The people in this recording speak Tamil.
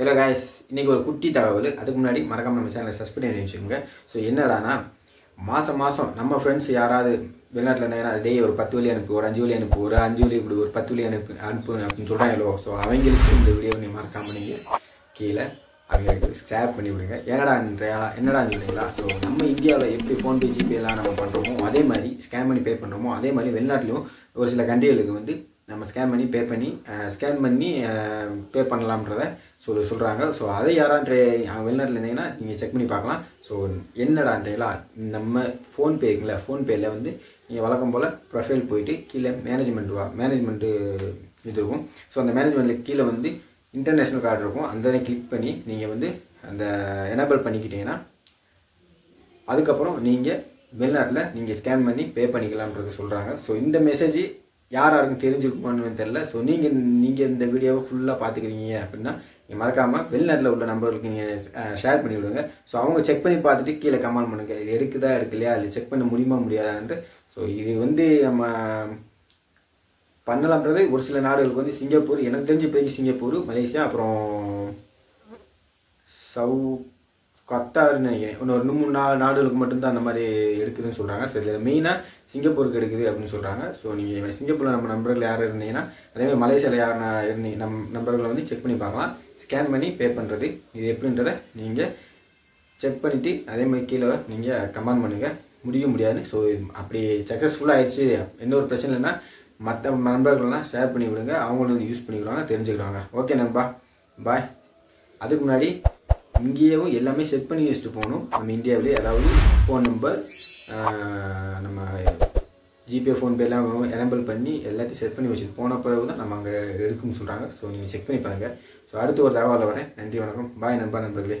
ஹலோ காய்ஸ் இன்றைக்கி ஒரு குட்டி தகவல். அதுக்கு முன்னாடி மறக்காம நம்ம சேனலை சப்ஸ்கிரைப் பண்ணி வச்சுக்கோங்க. ஸோ என்னடானா மாதம் மாதம் நம்ம ஃப்ரெண்ட்ஸ் யாராவது வெளிநாட்டில் இருந்தாங்கன்னா டேய் ஒரு பத்து வழி அனுப்பு ஒரு அஞ்சு வழி அனுப்பு ஒரு அஞ்சு வழி இப்படி ஒரு பத்து வழி அனுப்பு அனுப்பு அப்படின்னு சொல்கிறாங்களோ ஸோ அவங்களுக்கு இந்த வீடியோ நீ மறக்காம நீங்கள் கீழே அவங்களுக்கு ஷேர் பண்ணி விடுங்க. என்னடா என்னடா சொல்றீங்களா ஸோ நம்ம இந்தியாவில் எப்படி ஃபோன்பே ஜிபேலாம் நம்ம பண்ணுறோமோ அதே மாதிரி ஸ்கேன் பண்ணி பே பண்ணுறோமோ அதே மாதிரி வெளிநாட்டிலும் ஒரு சில கண்ட்ரிகளுக்கு வந்து நம்ம ஸ்கேன் பண்ணி பே பண்ணி ஸ்கேன் பண்ணி பே பண்ணலாம்ன்றத சொல்லி சொல்கிறாங்க ஸோ அதை யாரான்ற வெளிநாட்டில் இருந்தீங்கன்னா நீங்கள் செக் பண்ணி பார்க்கலாம். ஸோ என்னடான்றீங்களா? நம்ம ஃபோன்பே இருக்குல்ல ஃபோன்பேயில் வந்து நீங்கள் வழக்கம் போல் ப்ரொஃபைல் போயிட்டு கீழே மேனேஜ்மெண்ட் வா மேனேஜ்மெண்ட்டு இது இருக்கும். ஸோ அந்த மேனேஜ்மெண்ட்டில் கீழே வந்து இன்டர்நேஷ்னல் கார்டு இருக்கும். அந்த கிளிக் பண்ணி நீங்கள் வந்து அந்த எனேபிள் பண்ணிக்கிட்டீங்கன்னா அதுக்கப்புறம் நீங்கள் வெளிநாட்டில் நீங்கள் ஸ்கேன் பண்ணி பே பண்ணிக்கலாம்ன்றது சொல்கிறாங்க ஸோ இந்த மெசேஜ் யார் யாருக்கும் தெரிஞ்சிருக்குமான்னு தெரில ஸோ நீங்கள் நீங்கள் இந்த வீடியோவை ஃபுல்லாக பார்த்துக்கிறீங்க அப்படின்னா நீங்கள் மறக்காமல் வெளிநாட்டில் உள்ள நம்பர்களுக்கு நீங்கள் ஷேர் பண்ணி விடுங்க. ஸோ அவங்க செக் பண்ணி பார்த்துட்டு கீழே கமெண்ட் பண்ணுங்கள் இது எடுக்குதா எடுக்கலையா? இல்லை செக் பண்ண முடியுமா முடியாதான்ட்டு. ஸோ இது வந்து நம்ம பண்ணலாம்ன்றது ஒரு சில நாடுகளுக்கு வந்து சிங்கப்பூர் எனக்கு தெரிஞ்சு போய் சிங்கப்பூர் மலேசியா அப்புறம் சவு கத்தார்னு நினைக்கிறேன் இன்னும் ரெண்டு மூணு நாலு நாடுகளுக்கு மட்டும்தான் அந்த மாதிரி எடுக்குதுன்னு சொல்கிறாங்க சரி இதில் மெயினாக சிங்கப்பூருக்கு எடுக்குது அப்படின்னு சொல்கிறாங்க ஸோ நீங்கள் சிங்கப்பூரில் நம்ம நம்பர்கள் யார் இருந்தீங்கன்னா அதேமாதிரி மலேசியாவில் யார் இருந்தீங்க நம் நம்பர்களை வந்து செக் பண்ணி பார்க்கலாம். ஸ்கேன் பண்ணி பே பண்ணுறது இது எப்படின்றத நீங்கள் செக் பண்ணிவிட்டு அதேமாதிரி கீழே நீங்கள் கமெண்ட் பண்ணுங்கள் முடிய முடியாது ஸோ அப்படி சக்ஸஸ்ஃபுல்லாக ஆயிடுச்சு. எந்த ஒரு பிரச்சனை இல்லைன்னா மற்ற நண்பர்கள்லாம் ஷேர் பண்ணி விடுங்க அவங்களும் வந்து யூஸ் பண்ணிக்கிறாங்க தெரிஞ்சுக்கிறாங்க. ஓகே நண்பா. பாய் அதுக்கு முன்னாடி இங்கேயும் எல்லாமே செட் பண்ணி வச்சுட்டு போகணும். நம்ம இந்தியாவிலே அதாவது ஃபோன் நம்பர் நம்ம ஜிபே ஃபோன்பேலாம் எனபிள் பண்ணி எல்லாத்தையும் செட் பண்ணி வச்சுட்டு போன பிறகு தான் நம்ம அங்கே எடுக்கும்னு சொல்கிறாங்க ஸோ நீங்கள் செக் பண்ணி பாருங்கள் ஸோ அடுத்து ஒரு தகவலில் வரேன். நன்றி வணக்கம். பாய் நண்பா நண்பர்களே.